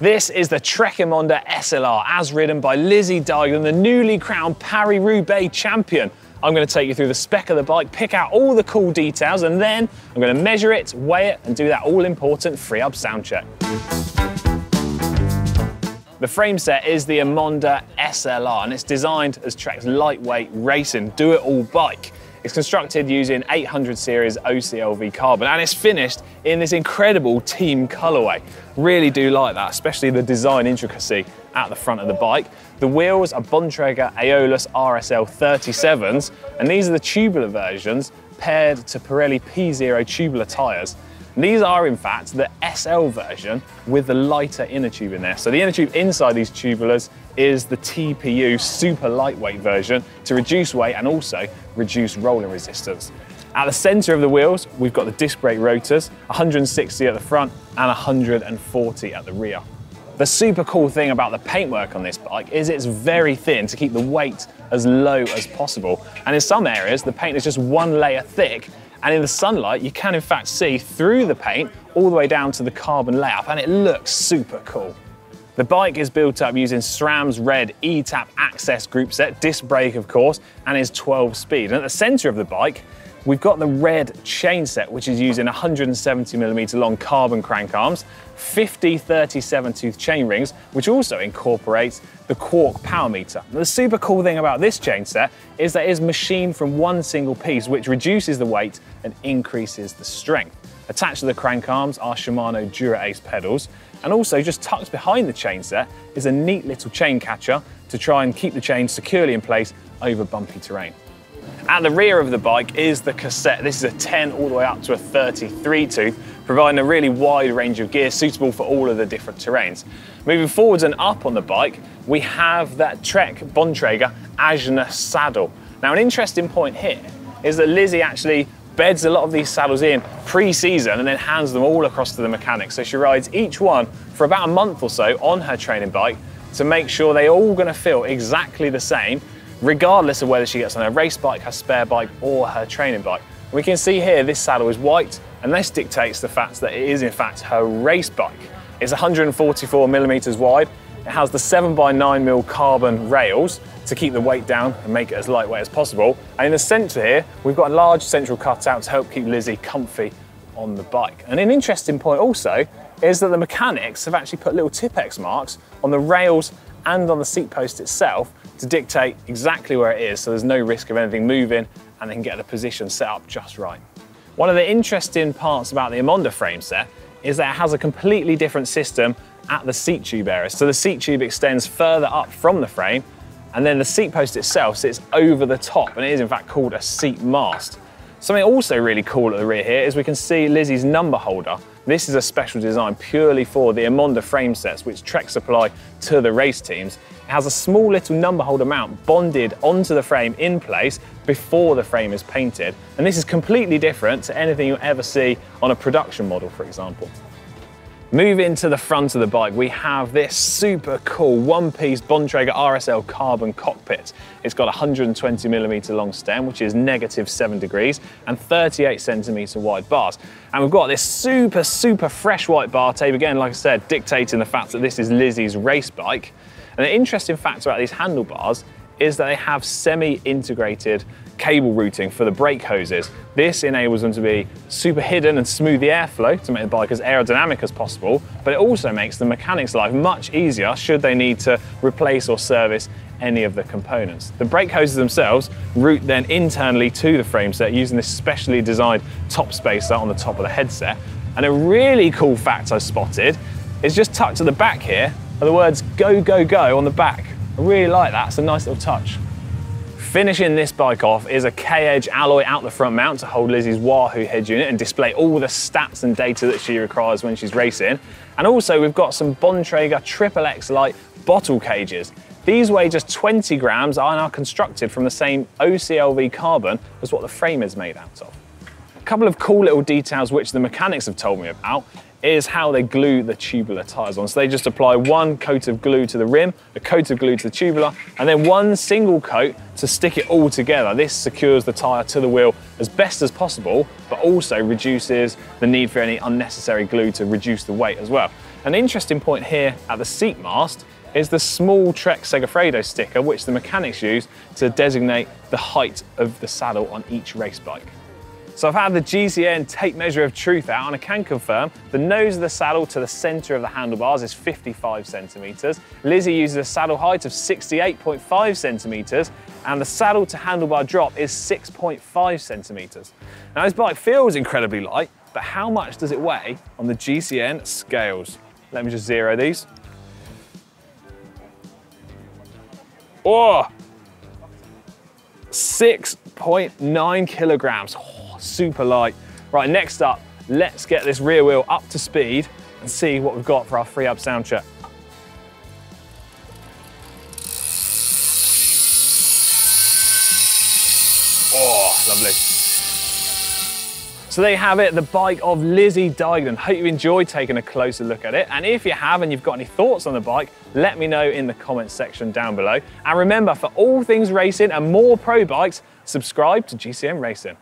This is the Trek Emonda SLR as ridden by Lizzie Deignan, the newly crowned Paris-Roubaix champion. I'm going to take you through the spec of the bike, pick out all the cool details, and then I'm going to measure it, weigh it, and do that all important freehub sound check. The frame set is the Emonda SLR and it's designed as Trek's lightweight racing do-it-all bike. It's constructed using 800 series OCLV carbon and it's finished in this incredible team colorway. Really do like that, especially the design intricacy at the front of the bike. The wheels are Bontrager Aeolus RSL 37s and these are the tubular versions paired to Pirelli P Zero tubular tyres these are in fact the SL version with the lighter inner tube in there. So the inner tube inside these tubulars is the TPU super lightweight version to reduce weight and also reduce rolling resistance. At the center of the wheels, we've got the disc brake rotors, 160 at the front and 140 at the rear. The super cool thing about the paintwork on this bike is it's very thin to keep the weight as low as possible. And in some areas, the paint is just one layer thick and in the sunlight, you can in fact see through the paint all the way down to the carbon layup and it looks super cool. The bike is built up using SRAM's red E-TAP AXS group set, disc brake of course, and is 12 speed. And at the center of the bike, We've got the red chain set, which is using 170 millimeter long carbon crank arms, 50 37 tooth chain rings, which also incorporates the Quarq power meter. The super cool thing about this chain set is that it is machined from one single piece, which reduces the weight and increases the strength. Attached to the crank arms are Shimano Dura Ace pedals, and also just tucked behind the chain set is a neat little chain catcher to try and keep the chain securely in place over bumpy terrain. At the rear of the bike is the cassette. This is a 10 all the way up to a 33 tooth, providing a really wide range of gear suitable for all of the different terrains. Moving forwards and up on the bike, we have that Trek Bontrager Ajna saddle. Now an interesting point here is that Lizzie actually beds a lot of these saddles in pre-season and then hands them all across to the mechanic. So she rides each one for about a month or so on her training bike to make sure they're all gonna feel exactly the same regardless of whether she gets on her race bike, her spare bike, or her training bike. We can see here this saddle is white, and this dictates the fact that it is in fact her race bike. It's 144 millimeters wide. It has the 7x9mm carbon rails to keep the weight down and make it as lightweight as possible. And in the center here, we've got a large central cutout to help keep Lizzie comfy on the bike. And an interesting point also is that the mechanics have actually put little Tipp-Ex marks on the rails and on the seat post itself to dictate exactly where it is so there's no risk of anything moving and they can get the position set up just right. One of the interesting parts about the Emonda frame set is that it has a completely different system at the seat tube area. So the seat tube extends further up from the frame and then the seat post itself sits over the top and it is in fact called a seat mast. Something also really cool at the rear here is we can see Lizzie's number holder. This is a special design purely for the Emonda frame sets which Trek supply to the race teams. It has a small little number holder mount bonded onto the frame in place before the frame is painted. And this is completely different to anything you ever see on a production model, for example. Moving to the front of the bike, we have this super cool one-piece Bontrager RSL carbon cockpit. It's got a 120 millimeter long stem, which is negative seven degrees, and 38 centimeter wide bars. And we've got this super, super fresh white bar tape, again, like I said, dictating the fact that this is Lizzie's race bike. And the interesting fact about these handlebars is that they have semi-integrated cable routing for the brake hoses. This enables them to be super hidden and smooth the airflow to make the bike as aerodynamic as possible, but it also makes the mechanic's life much easier should they need to replace or service any of the components. The brake hoses themselves route then internally to the frame set using this specially designed top spacer on the top of the headset. And a really cool fact I spotted is just tucked at the back here are the words go, go, go on the back. I really like that, it's a nice little touch. Finishing this bike off is a K-Edge alloy out the front mount to hold Lizzie's Wahoo head unit and display all the stats and data that she requires when she's racing. And also we've got some Bontrager Triple X Light bottle cages. These weigh just 20 grams and are constructed from the same OCLV carbon as what the frame is made out of. Couple of cool little details which the mechanics have told me about is how they glue the tubular tyres on. So they just apply one coat of glue to the rim, a coat of glue to the tubular, and then one single coat to stick it all together. This secures the tyre to the wheel as best as possible, but also reduces the need for any unnecessary glue to reduce the weight as well. An interesting point here at the seat mast is the small Trek Segafredo sticker, which the mechanics use to designate the height of the saddle on each race bike. So I've had the GCN tape measure of truth out and I can confirm the nose of the saddle to the center of the handlebars is 55 centimeters. Lizzie uses a saddle height of 68.5 centimeters and the saddle to handlebar drop is 6.5 centimeters. Now this bike feels incredibly light, but how much does it weigh on the GCN scales? Let me just zero these. Oh, 6.9 kilograms super light. Right, next up, let's get this rear wheel up to speed and see what we've got for our freehub sound check. Oh, lovely. So there you have it, the bike of Lizzie Deignan. Hope you enjoyed taking a closer look at it. And if you have and you've got any thoughts on the bike, let me know in the comments section down below. And remember, for all things racing and more pro bikes, subscribe to GCN Racing.